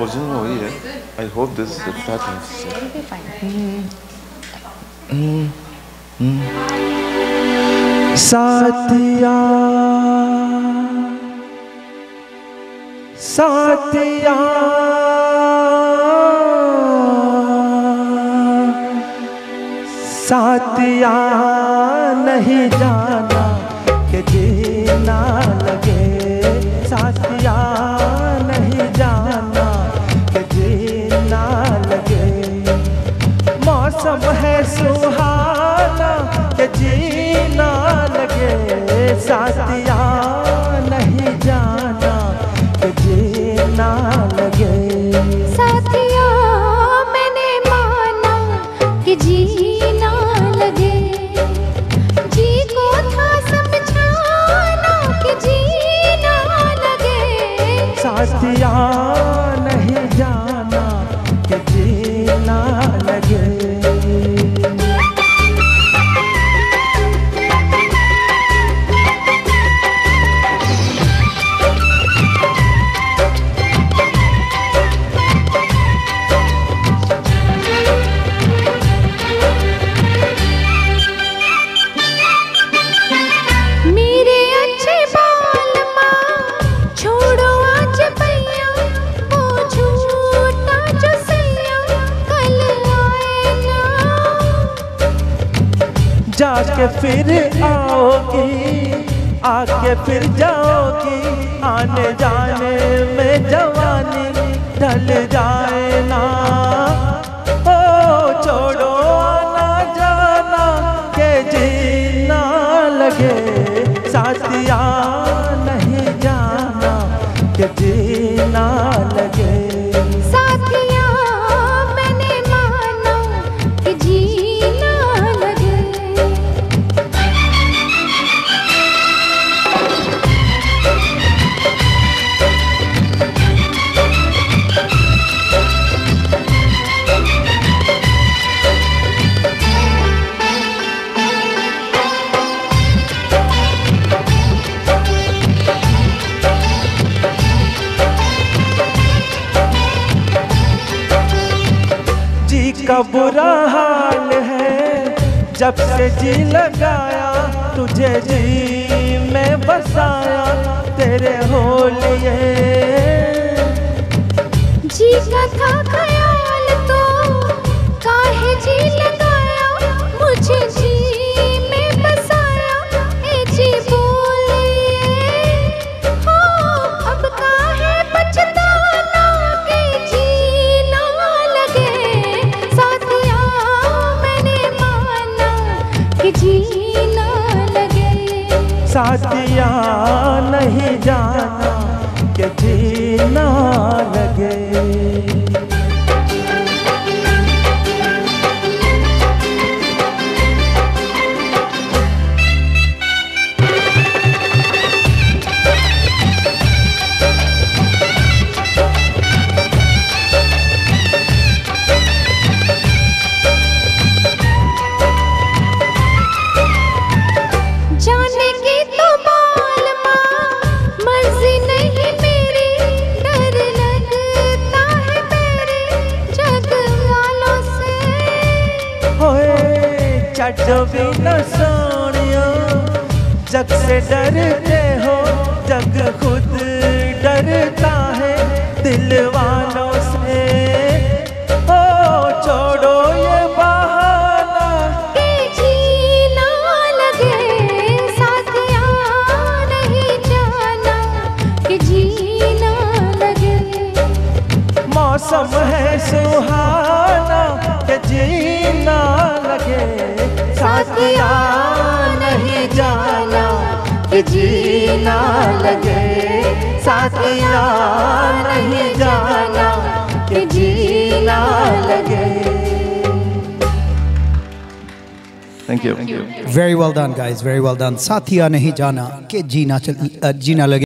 Original वही है I hope this is starting It'll be fine. साथिया साथिया साथिया नहीं जाना कि जीना लगे मौसम है सुहाना के जीना लगे साथिया। जाके फिर आओगी, आके फिर जाओगी। आने जाने में जवानी ढल जाए ना। ओ, छोड़ो आना जाना, के जीना लगे साथिया। का बुरा हाल है। जब से जी लगाया तुझे जी में बसाया तेरे हो लिए जी का था कि जी ना लगे। साथिया नहीं जाना कि जीना लगे। चट भी न सोनियो जग से डरते हो जग खुद डरता है दिल वालों से ओ छोड़ो ये बहाना कि जीना लगे साथिया नहीं जाना कि जीना लगे मौसम है सुहाना के जीना लगे। साथिया नहीं जाना कि जीना लगे। साथिया नहीं जाना कि जीना लगे। Thank you very well done guys very well done साथिया नहीं जाना कि जीना चल अ, जीना लगे।